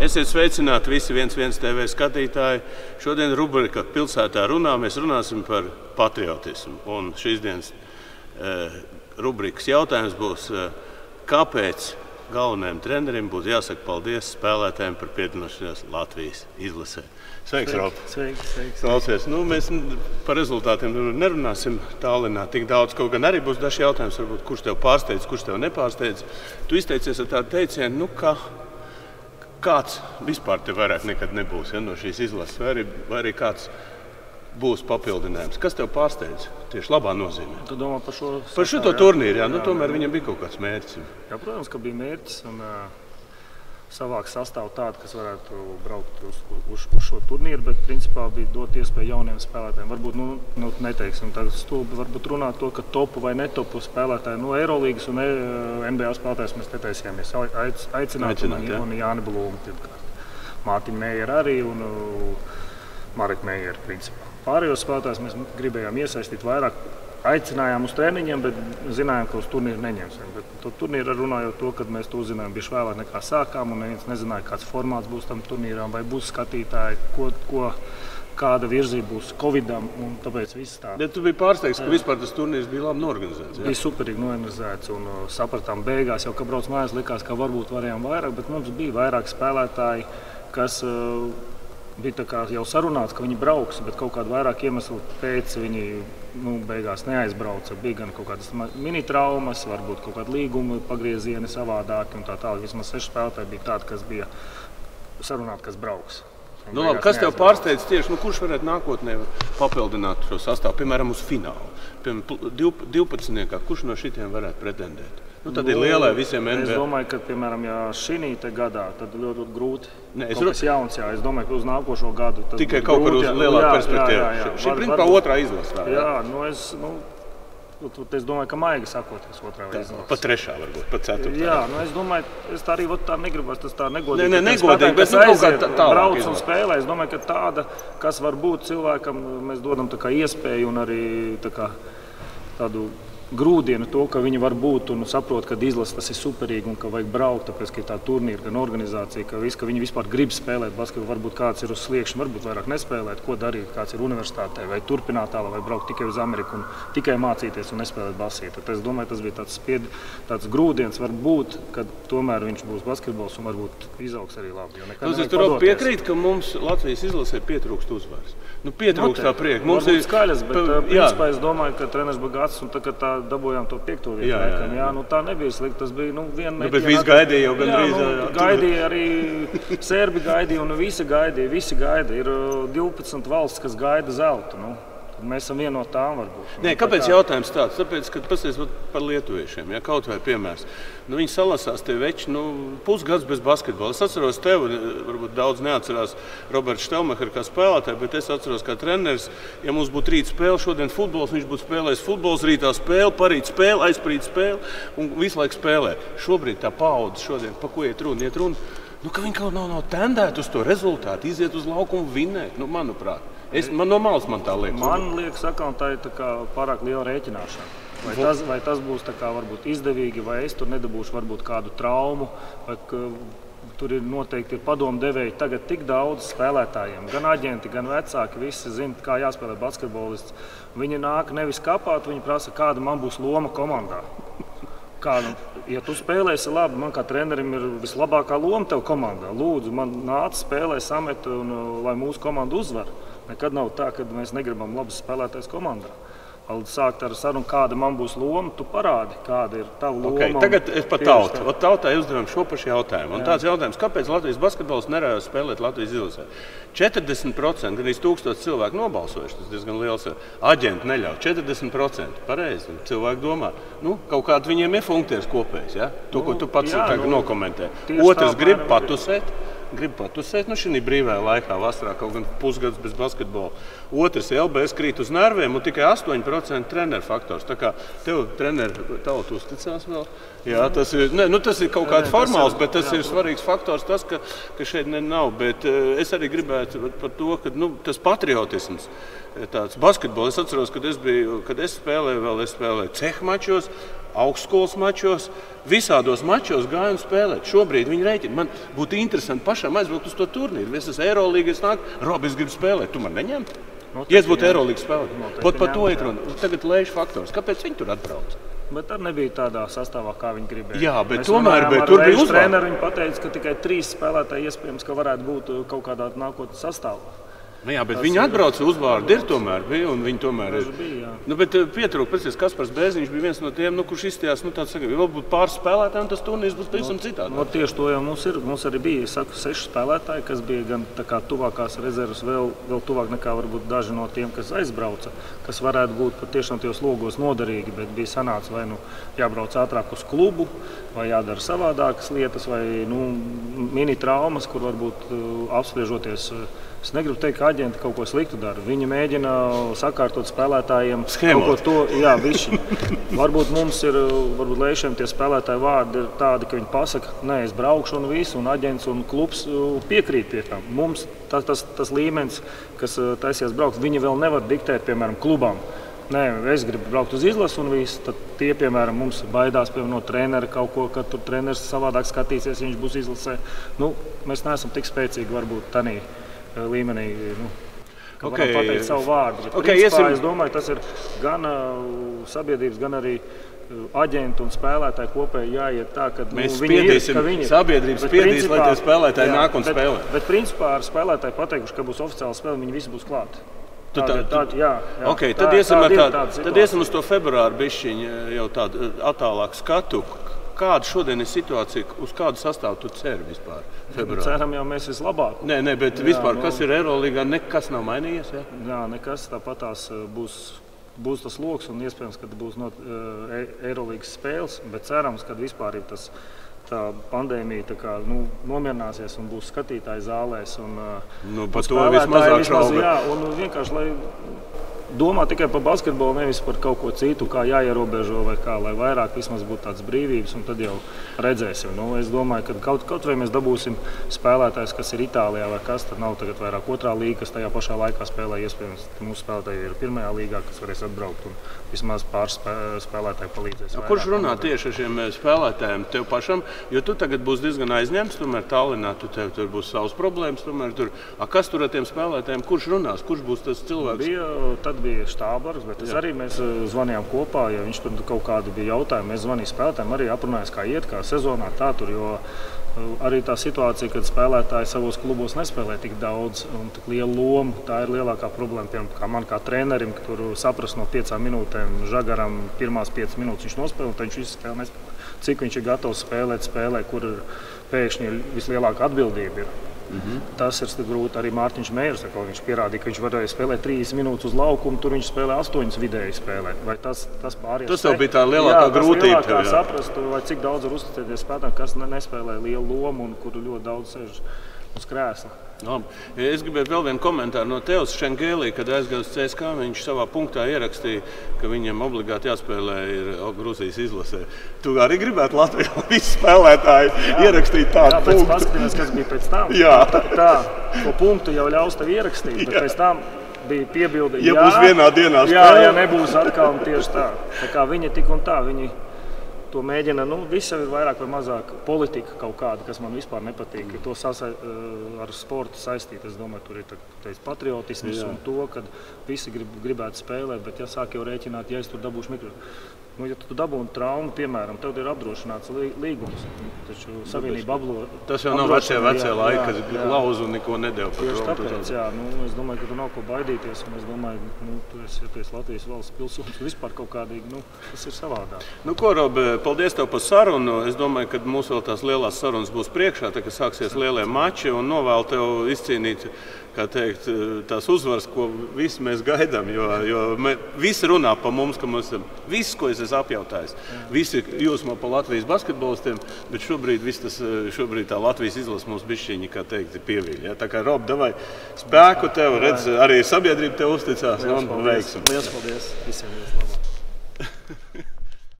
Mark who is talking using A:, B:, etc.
A: Esiet sveicināti visi viens viens TV skatītāji. Šodien rubrika pilsētā runā. Mēs runāsim par patriotismu. Un šīs dienas uh, rubrikas jautājums būs, uh, kāpēc galvenajam trenerim būtu jāsaka paldies spēlētājiem par piedalīšanos Latvijas izlasē. Sveiks, Rob!
B: Sveiki, sveiki.
A: Klausies, nu, mēs par rezultātiem nerunāsim tālāk. Tik daudz, kaut gan arī būs dažs jautājums, varbūt, kurš tev pārsteidz, kurš tev nepārsteidz. Tu izteicies ar tādu teicienu, nu, ka kāds vispār te vairāk nekad nebūs ja, no šīs izlases, vai arī, vai arī kāds būs papildinājums. Kas tev pārsteidz? Tieši labā nozīmē.
B: Tu domā par šo
A: Par šo turnīru, jā, nu, tomēr viņam bija kaut kāds mērķis.
B: Jā, protams, ka bija mērķis. Un, uh, savākt sastāvu tādu, kas varētu braukt uz, uz, uz šo turnīru, bet principā bija dot iespēju jauniem spēlētājiem. Varbūt, nu, nu neteiksim, tagad stulbi varbūt runāt to, ka topu vai netopu spēlētāji no Eirolīgas un NBA spēlētājus mēs netaisījāmies aic, aicināt,
A: Aicināt,
B: un,
A: jā.
B: un Jāni Blūmu pirmkārt. Mārtiņu Meijeru arī un uh, Marek Meijeru principā. Pārējos spēlētājus mēs gribējām iesaistīt vairāk. Aicinājām uz treniņiem, bet zinājām, ka uz turnīru neņemsim. Bet to turnīru runājot to, ka mēs to uzzinājām bija vēlāk nekā sākām, un neviens nezināja, kāds formāts būs tam turnīram, vai būs skatītāji, ko, ko, kāda virzība būs Covidam. un Tāpēc viss tā
A: Ja tu biji pārsteigts, ka vispār tas turnīrs bija labi norganizēts. jā?
B: bija superīgi noorganizēts. Un uh, sapratām, beigās jau, kad brauc mājās, likās, ka varbūt varējām vairāk, bet mums bija vairāk spēlētāji, kas uh, bija jau sarunāts, ka viņi brauks, bet kaut kādu vairāk iemeslu pēc viņi nu, beigās neaizbrauca. Bija gan kaut kādas ma- mini-traumas, varbūt kaut kāda līguma pagriezieni savādāki un tā tālāk. Vismaz seši spēlētāji bija tādi, kas bija sarunāti, kas brauks.
A: Nu, labi, kas tev pārsteidz tieši, nu, kurš varētu nākotnē papildināt šo sastāvu, piemēram, uz finālu? Piemēram, pl- div- 12. kurš no šitiem varētu pretendēt? Nu, tad ir lielai visiem
B: Es
A: NBA.
B: domāju, ka, piemēram, ja šī gadā, tad ļoti grūti.
A: Nē, es
B: Kaut
A: ru-
B: kas jauns, jā. Es domāju, ka uz nākošo gadu.
A: Tikai kaut kur uz lielāku perspektīvu. Šī principā otrā izlase. tā,
B: Jā, nu es, nu, tu- es domāju, ka maigi sakoties otrā vai izlase.
A: Pat trešā, varbūt pat ceturtā.
B: Jā, nu es domāju, es tā arī vot tā negribas, tas tā
A: Nē,
B: negodīgi.
A: nē,
B: tiem
A: negodīgi, bet nu kaut kā tā- tālāk
B: brauc un spēlē. Es domāju, ka tāda, kas var būt cilvēkam, mēs dodam tā kā iespēju un arī tā kā tādu grūdienu to, ka viņi var būt un saprot, ka izlase tas ir superīgi un ka vajag braukt, tāpēc, ka ir tā turnīra, gan organizācija, ka, vis, ka viņi vispār grib spēlēt basketbolu. Varbūt kāds ir uz sliekšņa, varbūt vairāk nespēlēt, ko darīt, kāds ir universitātē, vai turpināt tālāk, vai braukt tikai uz Ameriku un tikai mācīties un nespēlēt basīti. Tad es domāju, tas bija tāds, spied, tāds grūdienis, varbūt, kad tomēr viņš būs basketbols un varbūt izaugs arī labi.
A: Tas ir tur piekrīt, ka mums Latvijas izlasē pietrūkst uzvaras. Nu, pietrūkst tā prieka. Mums
B: ir skaļas, bet
A: jā.
B: principā es domāju, ka treneris Bagāts un tā, tā dabūjām to piekto vietu.
A: Jā, jā, jā.
B: jā, nu, tā nebija slikta. Tas bija nu, viena
A: Nu, bet visi gaidīja jau gandrīz,
B: Jā,
A: jā,
B: nu, gaidīja arī Sērbi gaidīja un visi gaidīja. Visi gaida. Ir uh, 12 valsts, kas gaida zeltu. Nu. Mēs esam viena no tām, varbūt.
A: Nē,
B: tā
A: kāpēc
B: kā-
A: jautājums tāds? Tāpēc, ka pasies par lietuviešiem, ja kaut vai piemērs. Nu, viņi salasās tie veči nu, pusgads bez basketbola. Es atceros tevi, varbūt daudz neatcerās Roberts Štelmacher kā spēlētāju, bet es atceros kā treneris. Ja mums būtu rīt spēle, šodien futbols, viņš būtu spēlējis futbols, rītā spēle, parīt spēle, aizprīt spēle un visu laiku spēlē. Šobrīd tā paudze, šodien, pa ko iet runa? Iet runa Nu, ka viņi kaut nav, nav tendēti uz to rezultātu, iziet uz laukumu un vinēt. Nu, manuprāt, es, man no malas man tā liekas.
B: Man liekas, ka tā ir tā pārāk liela rēķināšana. Vai tas, vai tas būs kā varbūt izdevīgi, vai es tur nedabūšu varbūt kādu traumu, vai tur ir noteikti ir padomdevēji. Tagad tik daudz spēlētājiem, gan aģenti, gan vecāki, visi zina, kā jāspēlē basketbolists. Viņi nāk nevis kāpāt, viņi prasa, kāda man būs loma komandā. Kā, nu, ja tu spēlēsi labi, man kā trenerim ir vislabākā loma tev komandā. Lūdzu, man nāc, spēlē, samet, un, lai mūsu komanda uzvar. Nekad nav tā, ka mēs negribam labus spēlētājus komandā. Sākt ar sarunu, kāda man būs loma, tu parādi, kāda ir tava loma.
A: Okay, tagad es par
B: tieši
A: tautu. Ot Tautai uzdevam šo pašu jautājumu. Un tāds jautājums, kāpēc Latvijas basketbols nerāda spēlēt Latvijas izlasē? 40% gan 1000 cilvēku nobalsojuši. Tas diezgan liels ir. aģenti neļauj. 40% pareizi. Cilvēki domā, nu, kaut kāda viņiem ir funkcijas kopējas. Ja? To, ko tu pats
B: jā,
A: tagad
B: nu,
A: nokomentē. Otrs grib
B: apmēram ir.
A: Gribu patusēt, nu, šī brīvajā laikā, vasarā kaut gan pusgads bez basketbola. Otrs LBS krīt uz nerviem, un tikai 8% treneru faktors. Tā kā tev treneru tautu uzticās vēl. Jā, tas ir, ne, nu, tas ir kaut kāds formāls, bet tas ir svarīgs faktors, tas, ka, ka šeit ne, nav. Bet, uh, es arī gribētu par to, ka nu, tas patriotisms. eh, Tāds basketbols. Es atceros, kad es, biju, kad es spēlēju, vēl es spēlēju cehu mačos. Augstskolas mačos, visādos mačos gāju un spēlēju. Šobrīd viņi rēķina. Man būtu interesanti pašam aizbraukt uz to turnīru. Es esmu Eirolandes, nāk, Robis grib spēlēt. Tu man neņem?
B: Noteikti,
A: Ja es būtu. Eirolandes spēlētājs, pat par to ir runa. Tagad lēš faktors. Kāpēc viņi tur atbrauc?
B: Bet tā nebija tādā sastāvā, kā viņi gribēja.
A: Jā, bet
B: Mēs
A: tomēr, bet tur bija
B: treneru. Viņi teica, ka tikai trīs spēlētāji iespējams, ka varētu būt uh, kaut kādā nākotnes sastāvā.
A: Nu, jā, bet viņi atbrauca uzvārdu. Ir tomēr bija, un viņi tomēr ir.
B: Bija.
A: Nu, bet pietrūka, pēc Kaspars Bēziņš bija viens no tiem, nu, kurš izstājās, nu, tāds, saka, vēl būtu pāris spēlētāji, un tas turnīrs būs pavisam citāds.
B: No, tieši to jau mums ir. Mums arī bija saku, seši spēlētāji, kas bija gan kā tuvākās rezerves, vēl, vēl tuvāk nekā varbūt daži no tiem, kas aizbrauca, kas varētu būt patiešām tajos logos noderīgi. Bet bija sanācis vai nu jābrauc ātrāk uz klubu, vai jādara savādākas lietas, vai nu, mini traumas, kur varbūt uh, apspriežoties. Uh, Es negribu teikt, ka aģenti kaut ko sliktu dara. Viņi mēģina sakārtot spēlētājiem
A: Schēmot.
B: kaut ko to, jā, bišķiņ. Varbūt mums ir, varbūt lēšiem tie spēlētāji vārdi ir tādi, ka viņi pasaka, nē, es braukšu un visu, un aģents un klubs uh, piekrīt pie tam. Mums tas, tas, tas līmenis, kas uh, taisies braukt, viņi vēl nevar diktēt, piemēram, klubam. Nē, es gribu braukt uz izlasi, un viss. Tad tie, piemēram, mums baidās piemēram, no treneru kaut ko, ka tur treneris savādāk skatīsies, ja viņš būs izlasē. Nu, mēs neesam tik spēcīgi, varbūt tādā līmenī. Nu, ka
A: Ok.
B: varam pateikt savu vārdu. Bet,
A: Ok,
B: principā,
A: iesim-
B: Es domāju, tas ir gan uh, sabiedrības, gan arī uh, aģentu un spēlētāju kopēji jāiet tā, ka
A: Mēs
B: nu, viņi ir,
A: spiedīsim,
B: ka viņi ir.
A: sabiedrība
B: Bet
A: spiedīs, lai tie spēlētāji nāk un
B: bet,
A: spēlē.
B: Bet principā ar spēlētāju pateikuši, ka būs oficiāla spēle, viņi visi būs klāti.
A: Tā-
B: Tāda- tāda- jā, jā,
A: Okay, tad,
B: tā-
A: iesim
B: tāda
A: tādu,
B: tāda
A: tad iesim uz to februāru bišķiņu, jau tādu attālāku skatu. Kāda šodien ir situācija, uz kādu sastāvu tu ceri vispār? Februārī?
B: Ceram, jau mēs vislabāk.
A: Nē, nē, bet
B: Jā,
A: vispār,
B: nu-
A: kas ir Eirolandā, nekas nav mainījies. Ja?
B: Jā, nekas tāpatās uh, būs. Būs tas lokus, un iespējams, ka būs no uh, Eirolandes spēles, bet cerams, ka vispār ir tas tā pandēmija tā kā, nu, nomierināsies un būs skatītāji zālēs. Un,
A: Nu, par to vismazāk
B: vismaz,
A: šaubu.
B: Jā, un vienkārši, lai domā tikai par basketbolu, nevis par kaut ko citu, kā jāierobežo vai kā, lai vairāk vismaz būtu tādas brīvības, un tad jau redzēsim. Nu, es domāju, ka kaut, kaut vai mēs dabūsim spēlētājs, kas ir Itālijā vai kas, tad nav tagad vairāk otrā līga, kas tajā pašā laikā spēlē. Iespējams, mūsu spēlētāji ir pirmajā līgā, kas varēs atbraukt un vismaz pāris spē, spēlētāji palīdzēs.
A: Nu, Kurš runā
B: komandai.
A: tieši ar šiem spēlētājiem? Tev pašam, jo tu tagad būsi diezgan aizņemts, tomēr tālāk tu tev tur būs savas problēmas. Tomēr tur, a, kas tur ar tiem spēlētājiem? Kurš runās? Kurš būs tas cilvēks?
B: Bija, tad bija štābars, bet es arī mēs eh, zvanījām kopā. Ja viņš tur kaut kādi bija jautājumi, mēs zvanījām spēlētājiem, arī aprunājās, kā iet, kā sezonā. Tā, tur, jo eh, arī tā situācija, kad spēlētāji savos klubos nespēlē tik daudz un tik lielu lomu, tā ir lielākā problēma. Piemēram, kā man kā trenerim, tur saprast no piecām minūtēm, žagaram pirmās piecas minūtes viņš nospēlē, un tad viņš visu spēli nespēlē. Cik viņš ir gatavs spēlēt spēlē, kur ir pēkšņi ir vislielākā atbildība. Ir. Tas ir grūti arī Mārtiņš Mērs. Viņš pierādīja, ka viņš varēja spēlēt 30 minūtes uz laukuma, tur viņš spēlē 8 vidēji. Spēlē. Vai tas, tas, pārējais
A: Tas
B: spēj-
A: bija tā lielākā
B: Jā,
A: grūtība jā.
B: saprast, vai cik daudz var uzticēties spēlētājiem, kas ne, nespēlē lielu lomu un kur ļoti daudz sēž uz krēsla.
A: Labi. Es gribēju vēl vienu komentāru no tevis. Šengēlī, kad aizgāja uz CSK, viņš savā punktā ierakstīja, ka viņam obligāti jāspēlē ir Grūzijas izlasē. Tu arī gribētu Latvijā visi spēlētāji ierakstīt
B: Jā,
A: tādu
B: pēc
A: punktu.
B: paskatījums, kas bija pēc tam.
A: Jā.
B: Tā, tā, to punktu jau ļaus tev ierakstīt, bet
A: Jā.
B: pēc tam bija piebilde,
A: Ja
B: jā,
A: būs vienā dienā
B: Jā,
A: spēle.
B: ja nebūs atkal tieši tā. tā kā viņi tik un tā, viņi to mēģina, nu, viss jau ir vairāk vai mazāk politika kaut kāda, kas man vispār nepatīk. ka To sasai, eh, ar sportu saistīt, es domāju, tur ir teiks, patriotisms
A: Jā.
B: un to, ka visi grib, gribētu spēlēt, bet ja sāk jau rēķināt, ja es tur dabūšu mikrofonā. Nu, ja tu dabūji traumu, piemēram, tev ir apdrošināts lī- līgums. Taču savienība apdro.
A: Tas jau nav vecie, vecie laiki, kad lauzu un neko nedēļu par
B: Tieši
A: to.
B: tāpēc, jā, nu, es domāju, ka tur nav ko baidīties. un Es domāju, ka nu, tu esi, ja tu esi Latvijas valsts pilsonis. Vispār kaut kādīgi nu, tas ir savādāk.
A: Nu, ko, Rob, paldies tev par sarunu. Es domāju, ka mums vēl tās lielās sarunas būs priekšā, tad, kad sāksies lielie mači un novēlu tev izcīnīt. Kā teikt, tās uzvaras, ko visi mēs gaidām. Jo, jo mē, visi runā par mums, ka mums ir viss, ko es esmu apjautājis. Visi jūsmo par Latvijas basketbolistiem, bet šobrīd, tas, šobrīd tā Latvijas izlase mums bišķiņi, kā teikt, ir pievīļa. Ja? Tā kā Rob, davai spēku tev, redz, arī sabiedrība tev uzticās.
B: Lielas
A: un
B: paldies,
A: veiksim.
B: Lielas paldies visiem!